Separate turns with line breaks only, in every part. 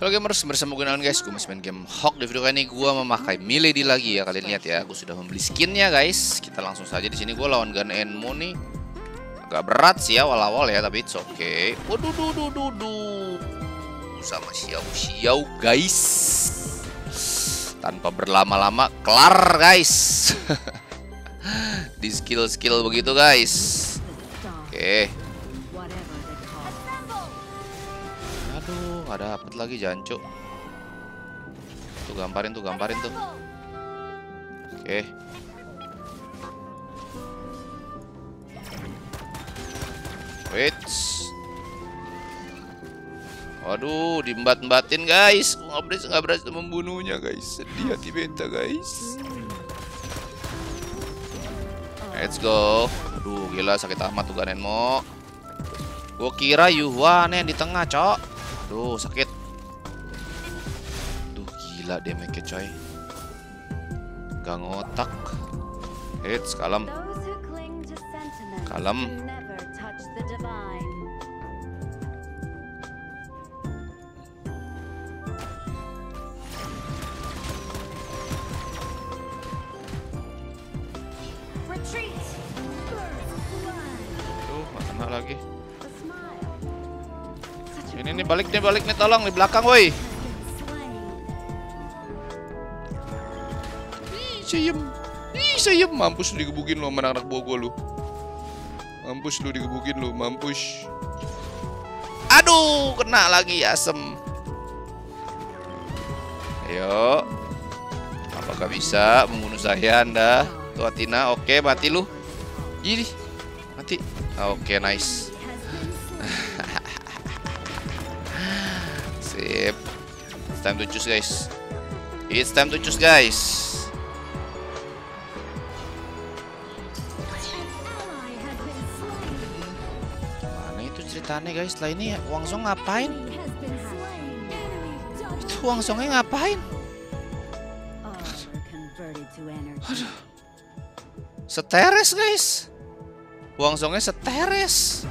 Halo gamers, bersama gue Nalan guys, gue masih main game Hawk. Di video kali ini gue memakai Milady lagi ya Kalian lihat ya, gue sudah membeli skinnya guys. Kita langsung saja di sini. Gue lawan Gun Enmo nih Agak berat sih ya awal-awal ya, tapi it's okay. Waduh, duh, duh, duh, duh. Sama Xiao-Xiao guys. Tanpa berlama-lama, kelar guys. Di skill-skill begitu guys. Oke Aduh, nggak dapet lagi jancuk. Tuh gamparin tuh, gamparin tuh. Oke. Wait. Waduh, dimbat-batin guys. Nggak berhasil, nggak berhasil membunuhnya guys. Sedih hati beta guys. Let's go. Aduh, gila sakit amat tuh Ganenmo. Gua kira Yuhwan yang di tengah, cok. Duh, sakit. Duh, gila damage coy. Gak ngotak. Hits, kalem. Kalem. Ini nih balik nih balik nih tolong di belakang woi. Sayem. Ih, sayem mampus lu digebukin lu sama anak buah gua lu. Mampus lu digebukin lu, mampus. Aduh, kena lagi asem. Ayo. Apakah bisa membunuh saya Anda? Tuh Atina, oke mati lu. Gini. Mati. Oke, nice. Sip. It's time to choose guys. It's time to choose guys. Mana itu ceritanya guys? Setelah ini Wang Song ngapain? Itu Wang Songnya ngapain? Seteres guys. Wang Songnya seteres.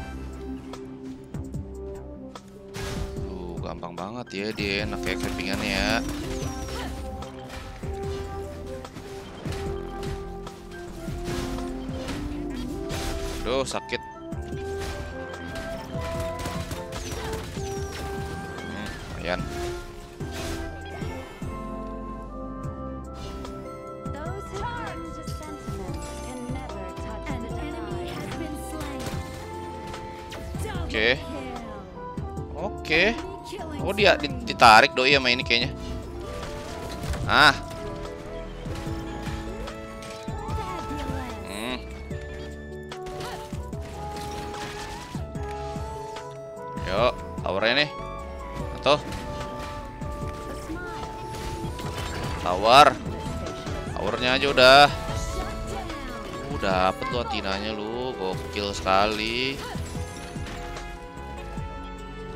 Gampang banget ya dia enak ya campingannya ya. Duh, sakit. Hmm, lumayan. Oke. Oke. Oh dia ditarik doi sama ini kayaknya. Ah. Hmm. Yuk, towernya nih. Atau tower. Towernya aja udah. Udah dapet lu Atinanya lu, gokil sekali.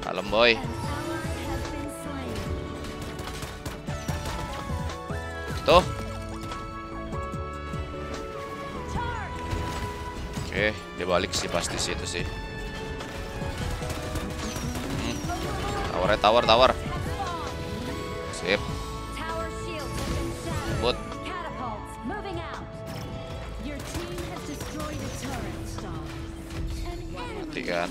Kalem boy. Tuh. Oke, dia balik sih pasti sih itu sih. Hmm. Tower, tower, tower. Sip. But mati kan.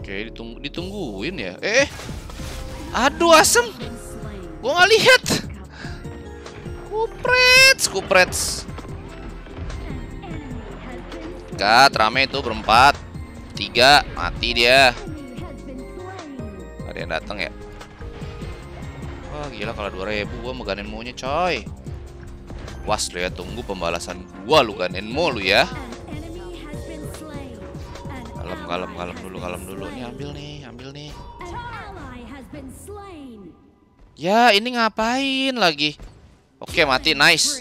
Oke, ditunggu ditungguin ya. Eh. Aduh, asem. Gua nggak lihat. Kuprets, kuprets. Gat, rame itu berempat. Tiga, mati dia. Ada yang datang ya? Wah, gila kalau 2000 gua meganin maunya, coy. Was lu ya, tunggu pembalasan gua lu ganin mau lu ya. Kalem, kalem, kalem dulu, kalem dulu. Nih ambil nih, ambil nih. Ya, ini ngapain lagi? Oke, mati, nice.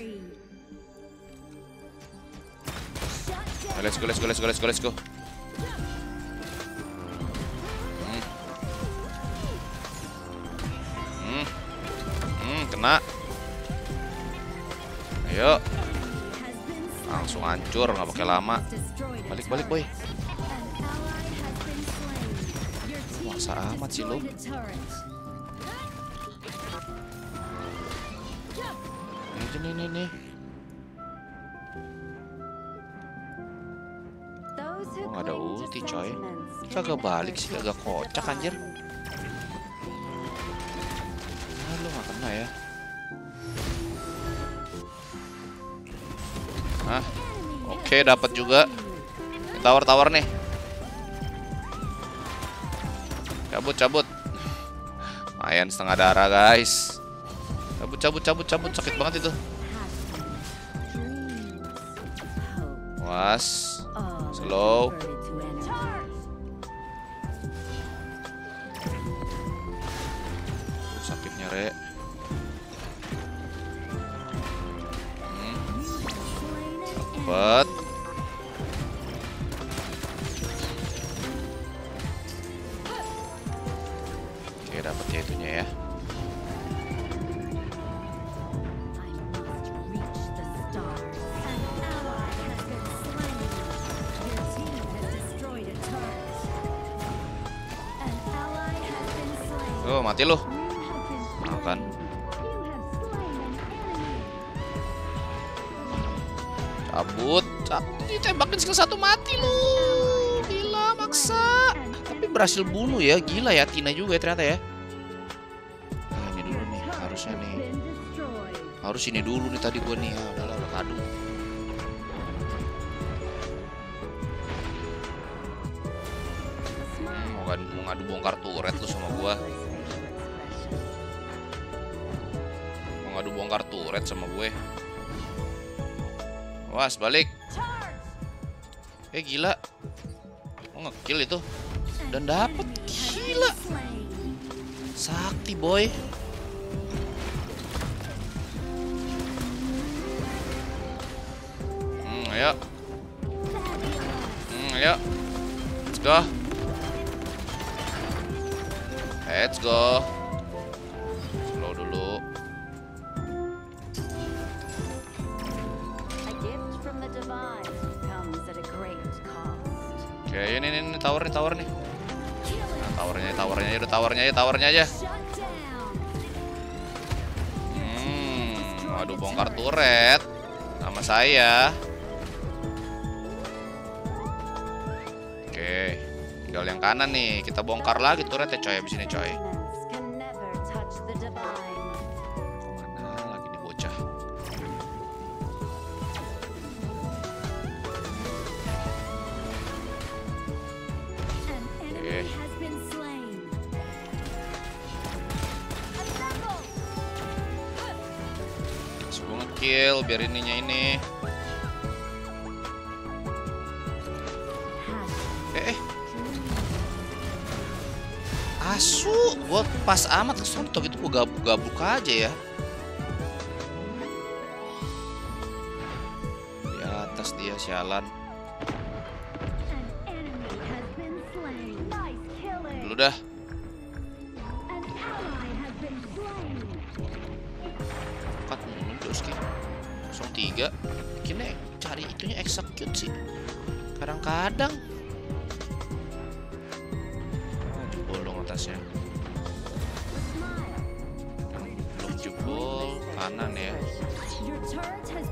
Let's go, let's go, let's go, let's go, let's go. Hmm. Hmm. Hmm, kena. Ayo. Langsung hancur, nggak pakai lama. Balik, balik, boy. Maksa amat sih lo. Ini nih nih nih.
Oh,
nggak ada ulti, coy. Kagak balik sih, agak kocak anjir. Ah, lu nggak kena ya. Hah? Oke, dapat juga. Tower-tower nih. Cabut, cabut. Lumayan setengah darah, guys. Cabut, cabut, cabut, cabut. Sakit banget itu. Was. Slow. Sakitnya, Re. Hmm. Mati lu. Mau kan? Cabut. Ditembakin skill satu mati lu. Gila, maksa. Tapi berhasil bunuh ya. Gila ya, Tina juga ya ternyata ya. Nah, ini dulu nih. Harusnya nih. Harus ini dulu nih tadi gua nih. Ya, udahlah, udah kadu. Mau, ngadu, mau ngadu bongkar turret lu sama gua. Bongkar turret sama gue. Was, balik. Eh gila. Oh ngekill itu. Dan dapat gila. Sakti boy. Hmm, ayo. Hmm, ayo. Let's go. Let's go. Oke, ini ini, ini tower nih, tower nih. Nah, towernya, towernya udah towernya aja, towernya aja. Hmm, waduh bongkar turret sama saya. Oke, tinggal yang kanan nih, kita bongkar lagi turretnya coy abis ini coy. Ngekill biar ininya ini. Eh, eh. Asu, gue pas amat ke sontok itu gue gabuk-gabuk aja ya. Di atas dia sialan. Dulu dah. 03. Bikinnya cari itunya execute sih. Kadang-kadang. Oh, jebol dong atasnya. Belum jebol kanan ya.
Your turret has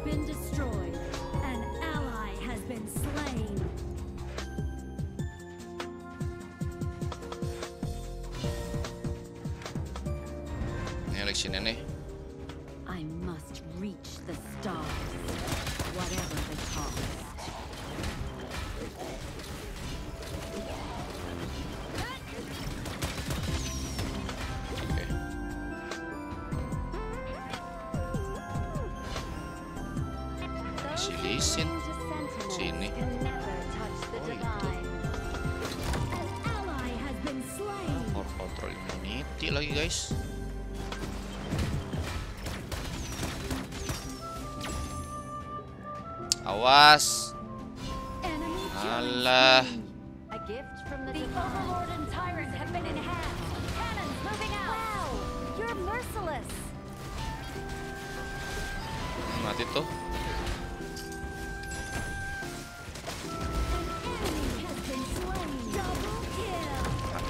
Si Lisin. Sini. Oh, itu. For control immunity lagi guys. Awas. Alah.
A gift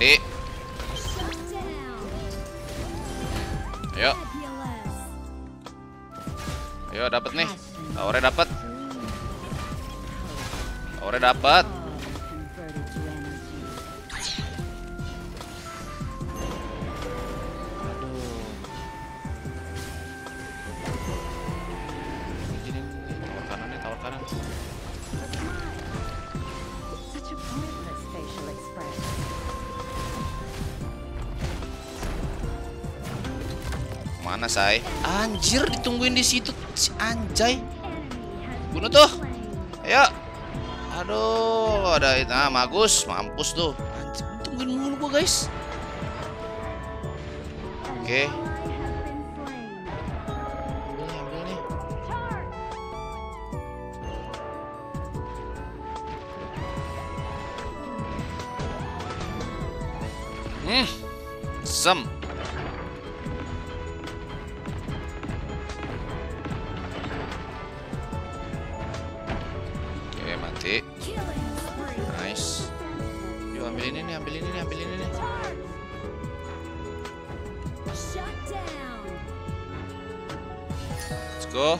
mati
ayo.
Ayo dapat nih. Aure dapat Aure dapat Mana say? Anjir, ditungguin di situ si anjay. Bunuh tuh. Ayo. Aduh, ada nah bagus, mampus tuh. Anjir, tungguin mulu gua, guys. Oke.
Ally has been
go. Oke,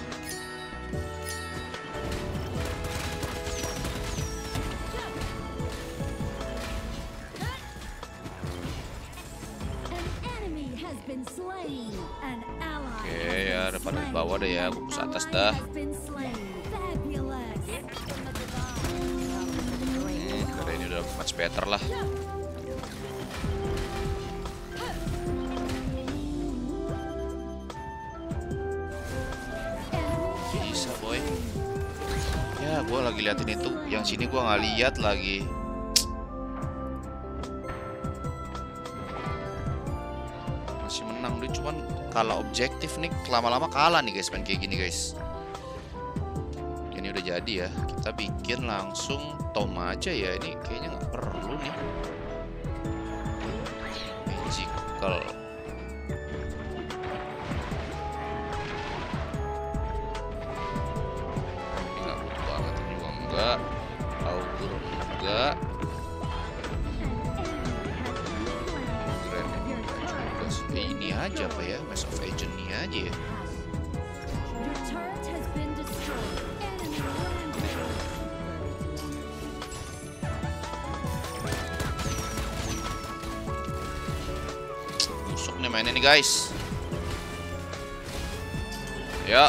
has
ya depan
slain.
bawah deh ya, pus atas dah. Hmm, ini udah much better lah. Bisa boy. Ya, gua lagi liatin itu. Yang sini gua nggak lihat lagi. Masih menang dia cuman kalah objektif nih. Lama-lama kalah nih guys main kayak gini guys. Ini udah jadi ya. Kita bikin langsung tom aja ya. Ini kayaknya nggak perlu nih. Magical.
Rampage.
Busuk nih mainnya nih guys. Ya.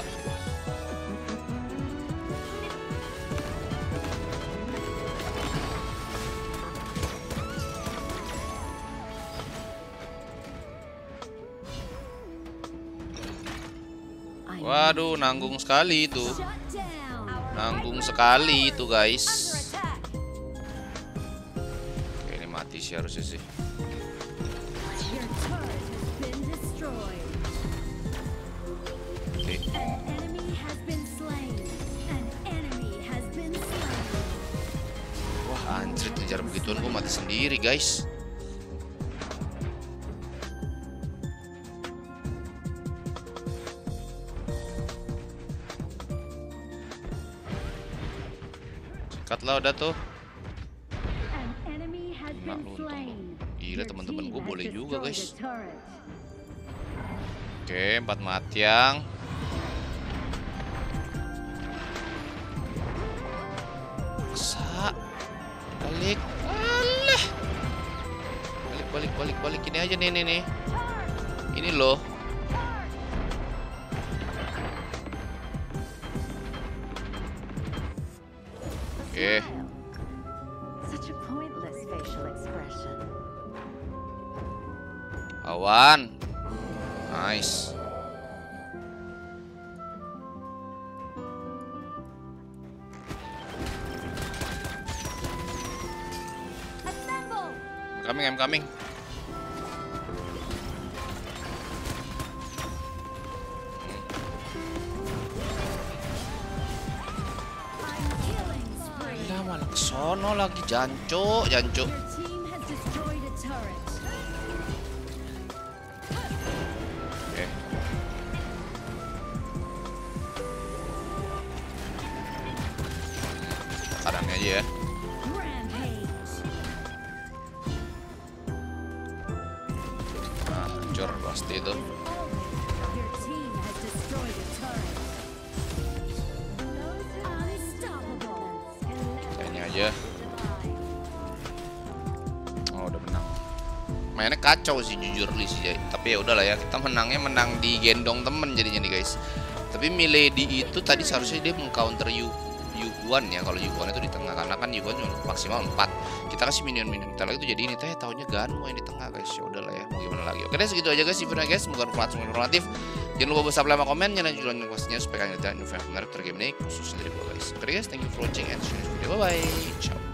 Waduh, nanggung sekali itu. Nanggung sekali itu guys. Oke, ini mati sih harusnya sih. Oke. Wah, anjir ngejar begituan gua mati sendiri guys. Udah tuh. Nah. Gila teman-teman gue boleh juga guys. Oke, empat matiang. Sa. Balik. Alah. Balik, balik, balik, balik. Ini aja nih, nih, nih. Ini loh. Oke. Awan. Nice. Coming, I'm coming.
I'm
malah kesono lagi janco, janco. Aja ya. Nah, hancur pasti itu. Kayak ini aja. Oh, udah menang. Mainnya kacau sih jujur li sih. Tapi ya udahlah ya, kita menangnya menang di gendong temen jadinya nih guys. Tapi Milady itu tadi seharusnya dia mengcounter Yu Yuguan ya. Kalau Yuguan itu di tengah karena kan Yuguan cuma maksimal 4. Kita kasih minion-minion kita lagi itu jadi ini teh tahunya Ganmu yang di tengah guys. Ya udahlah ya, mau gimana lagi. Oke deh segitu aja guys videonya guys. Semoga bermanfaat informatif. Jangan lupa buat subscribe, komen, nyalain juga notifikasinya supaya kalian tidak info yang menarik tergame ini khusus dari gue guys. Oke guys, thank you for watching and see you next video. Bye bye. Ciao.